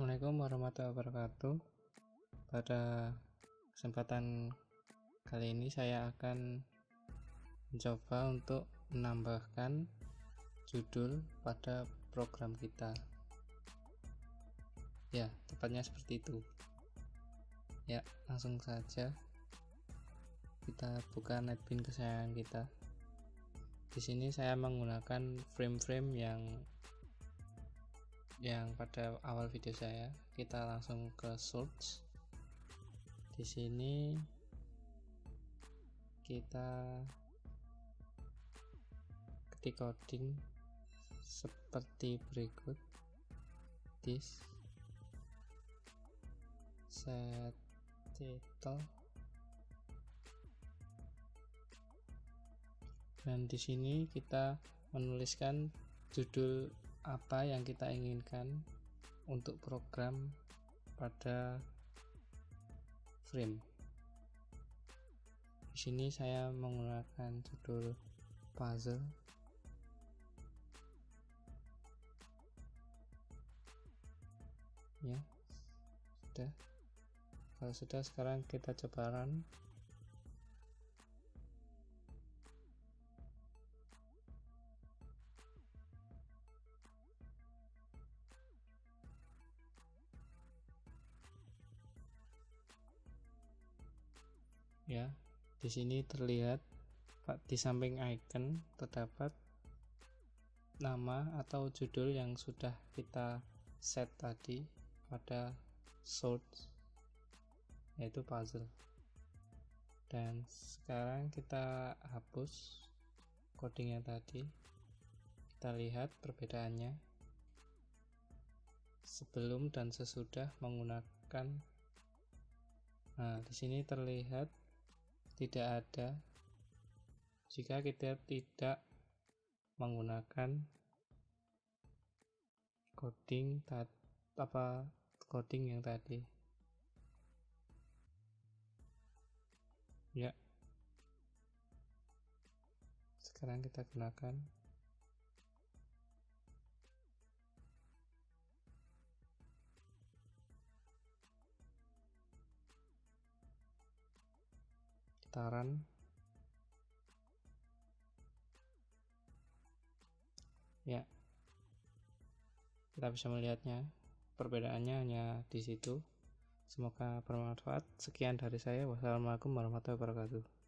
Assalamualaikum warahmatullahi wabarakatuh. Pada kesempatan kali ini saya akan mencoba untuk menambahkan judul pada program kita. Ya, tepatnya seperti itu. Ya, langsung saja kita buka netbin kesayangan kita. Di sini saya menggunakan frame-frame yang yang pada awal video saya kita langsung ke search. Di sini kita ketik coding seperti berikut. This set title. Dan di sini kita menuliskan judul apa yang kita inginkan untuk program pada frame. Di sini saya menggunakan judul puzzle. Ya, sudah. Kalau sudah, sekarang kita coba run. Ya di sini terlihat di samping icon terdapat nama atau judul yang sudah kita set tadi pada source yaitu puzzle. Dan sekarang kita hapus codingnya tadi. Kita lihat perbedaannya. Sebelum dan sesudah menggunakan nah di sini terlihat tidak ada. Jika kita tidak menggunakan coding apa coding yang tadi. Ya. Sekarang kita gunakan getaran ya. Kita bisa melihatnya. Perbedaannya hanya di situ. Semoga bermanfaat. Sekian dari saya. Wassalamualaikum warahmatullahi wabarakatuh